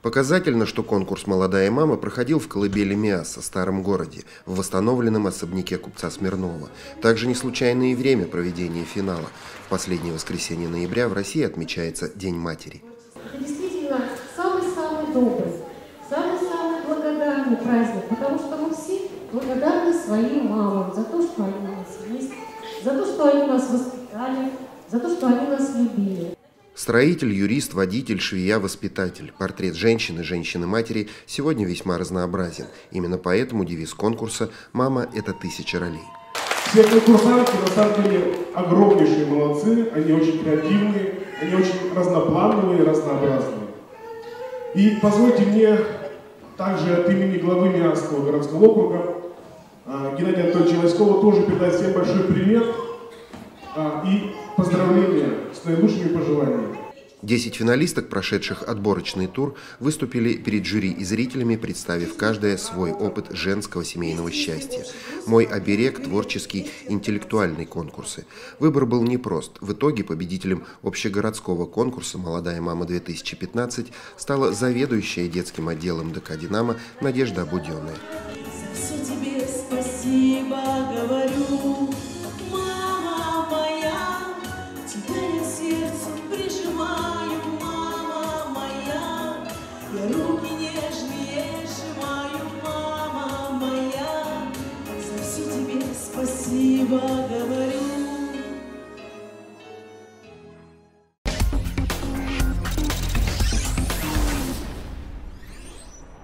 Показательно, что конкурс «Молодая мама» проходил в колыбели Миаса, старом городе, в восстановленном особняке купца Смирнова. Также не случайно и время проведения финала. В последнее воскресенье ноября в России отмечается День матери. Это действительно самый-самый добрый, самый-самый благодарный праздник, потому что мы все благодарны своим мамам за то, что они у нас есть, за то, что они нас воспитали, за то, что они нас любили. Строитель, юрист, водитель, швея, воспитатель. Портрет женщины, женщины-матери сегодня весьма разнообразен. Именно поэтому девиз конкурса «Мама – это тысяча ролей». Все конкурсанты на самом деле огромнейшие молодцы, они очень креативные, они очень разноплановые, разнообразные. И позвольте мне также от имени главы Миасского городского округа а, Геннадия Анатольевича Войскова тоже передать всем большой привет а, и поздравления наилучшими пожеланиями. Десять финалисток, прошедших отборочный тур, выступили перед жюри и зрителями, представив каждая свой опыт женского семейного счастья. «Мой оберег» – творческий, интеллектуальный конкурсы. Выбор был непрост. В итоге победителем общегородского конкурса «Молодая мама-2015» стала заведующая детским отделом ДК «Динамо» Надежда Обуденная. Все тебе спасибо говорю. Спасибо, говорю.